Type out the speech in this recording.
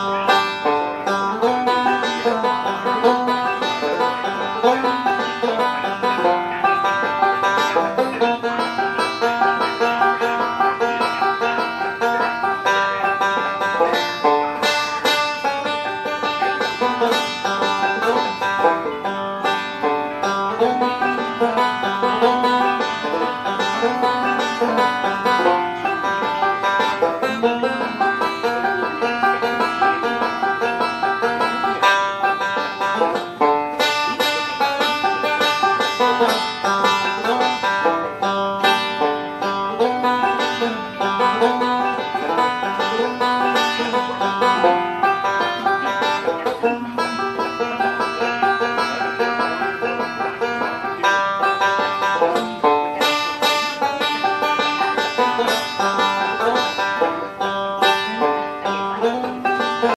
Uh,